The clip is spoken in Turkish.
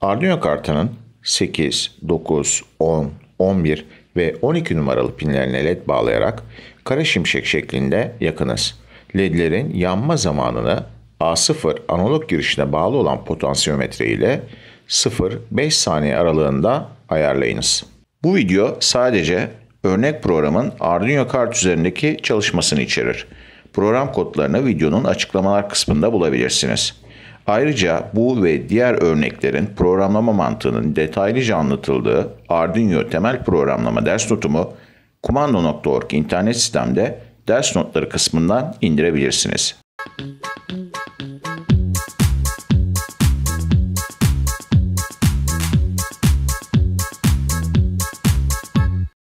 Arduino kartının 8, 9, 10, 11 ve 12 numaralı pinlerine led bağlayarak kara şimşek şeklinde yakınız. LED'lerin yanma zamanını A0 analog girişine bağlı olan potansiyometre ile 0-5 saniye aralığında ayarlayınız. Bu video sadece örnek programın Arduino kart üzerindeki çalışmasını içerir. Program kodlarını videonun açıklamalar kısmında bulabilirsiniz. Ayrıca bu ve diğer örneklerin programlama mantığının detaylıca anlatıldığı Arduino temel programlama ders notumu kumando.org internet sitemde ders notları kısmından indirebilirsiniz.